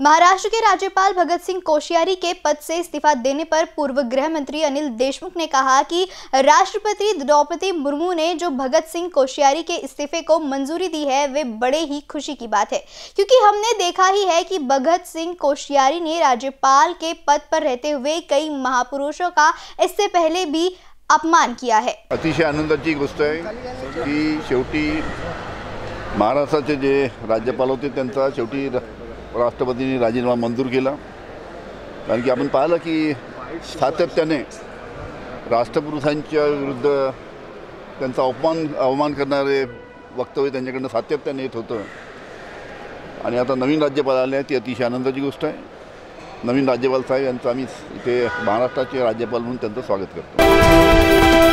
महाराष्ट्र के राज्यपाल भगत सिंह कोश्यारी के पद से इस्तीफा देने पर पूर्व गृह मंत्री अनिल देशमुख ने कहा कि राष्ट्रपति द्रौपदी मुर्मू ने जो भगत सिंह कोश्यारी के इस्तीफे को मंजूरी दी है, वे बड़े ही खुशी की बात है। क्योंकि हमने देखा ही है कि भगत सिंह कोश्यारी ने राज्यपाल के पद पर रहते हुए कई महापुरुषों का इससे पहले भी अपमान किया है। अतिशय आनंदाची गोष्ट की शेवटी जे राज्यपाल होते शेवटी राष्ट्रपतींनी राजीनामा मंजूर केला. कारण की आपण पाहिलं की सातत्याने राष्ट्रपुरुषांच्या विरुद्ध त्यांचा अपमान अवमान करणारे वक्तव्य त्यांच्याकडनं सातत्याने येत होतं. आणि आता नवीन राज्यपाल आले आहेत ती अतिशय आनंदाची गोष्ट आहे. नवीन राज्यपाल साहेब यांचं आम्ही इथे महाराष्ट्राचे राज्यपाल म्हणून त्यांचं स्वागत करतो.